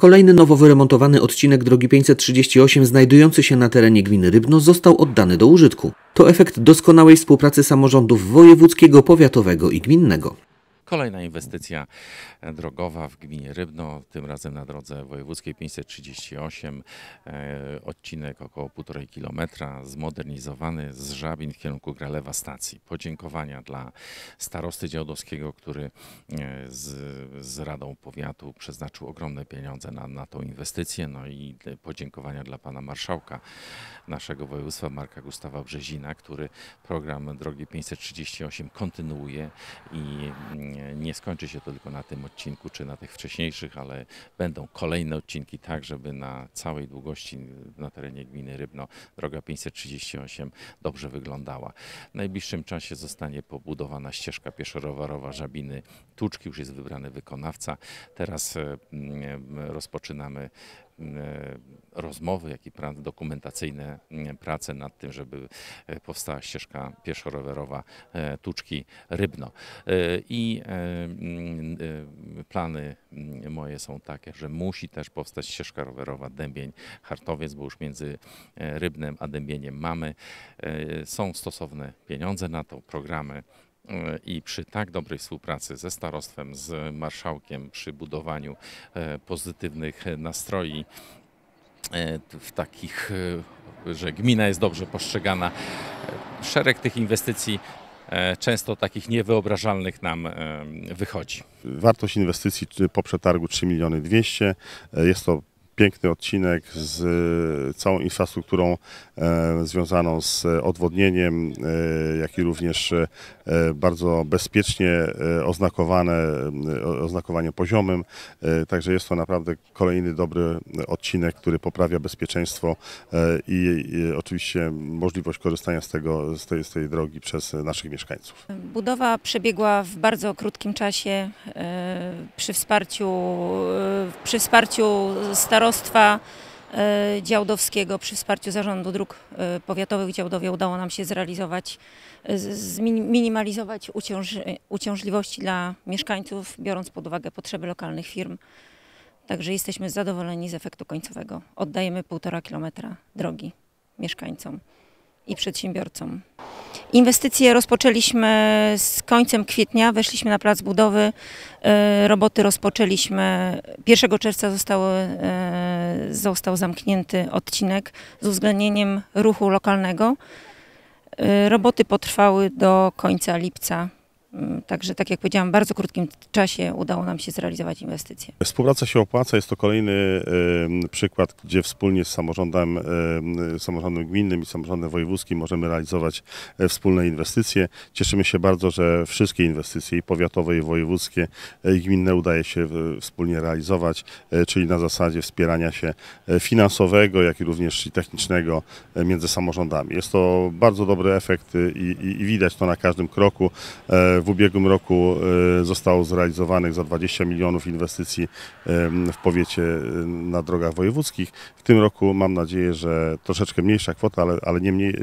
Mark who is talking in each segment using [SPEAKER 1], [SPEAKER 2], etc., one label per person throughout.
[SPEAKER 1] Kolejny nowo wyremontowany odcinek drogi 538 znajdujący się na terenie gminy Rybno został oddany do użytku. To efekt doskonałej współpracy samorządów wojewódzkiego, powiatowego i gminnego.
[SPEAKER 2] Kolejna inwestycja drogowa w gminie Rybno, tym razem na drodze wojewódzkiej 538, e, odcinek około 1,5 kilometra, zmodernizowany z Żabin w kierunku Gralewa stacji. Podziękowania dla starosty działdowskiego, który e, z, z Radą Powiatu przeznaczył ogromne pieniądze na, na tą inwestycję, no i podziękowania dla pana marszałka naszego województwa, Marka Gustawa Brzezina, który program drogi 538 kontynuuje i mm, nie skończy się to tylko na tym odcinku czy na tych wcześniejszych, ale będą kolejne odcinki tak, żeby na całej długości na terenie gminy Rybno droga 538 dobrze wyglądała. W najbliższym czasie zostanie pobudowana ścieżka pieszo-rowerowa Żabiny Tuczki, już jest wybrany wykonawca. Teraz e, rozpoczynamy rozmowy, jak i dokumentacyjne prace nad tym, żeby e, powstała ścieżka pieszo-rowerowa e, Tuczki Rybno. I plany moje są takie, że musi też powstać ścieżka rowerowa Dębień-Hartowiec, bo już między Rybnem a Dębieniem mamy. Są stosowne pieniądze na to, programy i przy tak dobrej współpracy ze starostwem, z marszałkiem, przy budowaniu e, pozytywnych nastroi, e, w takich, e, że gmina jest dobrze postrzegana, szereg tych inwestycji często takich niewyobrażalnych nam wychodzi.
[SPEAKER 3] Wartość inwestycji po przetargu 3 miliony 200. Jest to piękny odcinek z całą infrastrukturą związaną z odwodnieniem, jak i również bardzo bezpiecznie oznakowane, oznakowaniem poziomym. Także jest to naprawdę kolejny dobry odcinek, który poprawia bezpieczeństwo i, i oczywiście możliwość korzystania z, tego, z, tej, z tej drogi przez naszych mieszkańców.
[SPEAKER 4] Budowa przebiegła w bardzo krótkim czasie przy wsparciu, przy wsparciu starostwa e, działdowskiego przy wsparciu Zarządu Dróg e, Powiatowych Działdowie udało nam się zrealizować, e, zminimalizować uciąż, uciążliwości dla mieszkańców, biorąc pod uwagę potrzeby lokalnych firm. Także jesteśmy zadowoleni z efektu końcowego. Oddajemy półtora kilometra drogi mieszkańcom i przedsiębiorcom. Inwestycje rozpoczęliśmy z końcem kwietnia, weszliśmy na plac budowy. E, roboty rozpoczęliśmy 1 czerwca zostały, e, został zamknięty odcinek z uwzględnieniem ruchu lokalnego. E, roboty potrwały do końca lipca także, tak jak powiedziałam, w bardzo krótkim czasie udało nam się zrealizować inwestycje.
[SPEAKER 3] Współpraca się opłaca. Jest to kolejny przykład, gdzie wspólnie z samorządem, samorządem gminnym i samorządem wojewódzkim możemy realizować e, wspólne inwestycje. Cieszymy się bardzo, że wszystkie inwestycje, i powiatowe, i wojewódzkie, e, i gminne udaje się wspólnie realizować, e, czyli na zasadzie wspierania się finansowego, jak i również technicznego między samorządami. Jest to bardzo dobry efekt i, i, i widać to na każdym kroku. W ubiegłym roku e, zostało zrealizowanych za 20 milionów inwestycji w powiecie e, na drogach wojewódzkich. W tym roku mam nadzieję, że troszeczkę mniejsza kwota, ale, ale niemniej,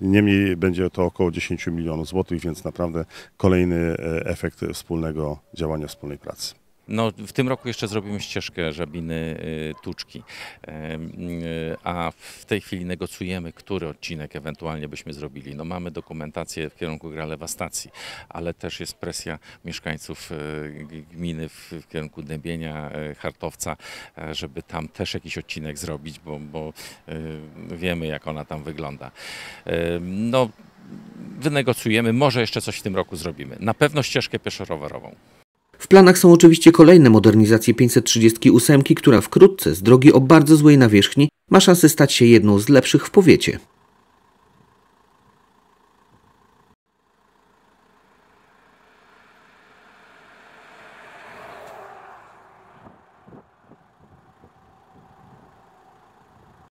[SPEAKER 3] niemniej będzie to około 10 milionów złotych, więc naprawdę kolejny e, efekt wspólnego działania, wspólnej pracy.
[SPEAKER 2] No, w tym roku jeszcze zrobimy ścieżkę żabiny y, Tuczki, y, a w tej chwili negocjujemy, który odcinek ewentualnie byśmy zrobili. No, mamy dokumentację w kierunku Gralewa Stacji, ale też jest presja mieszkańców y, gminy w, kierunku Dębienia, Hartowca, żeby tam też jakiś odcinek zrobić, bo, bo wiemy jak ona tam wygląda. No, wynegocjujemy, może jeszcze coś w tym roku zrobimy. Na pewno ścieżkę pieszo-rowerową.
[SPEAKER 1] W planach są oczywiście kolejne modernizacje 538, która wkrótce z drogi o bardzo złej nawierzchni ma szansę stać się jedną z lepszych w powiecie.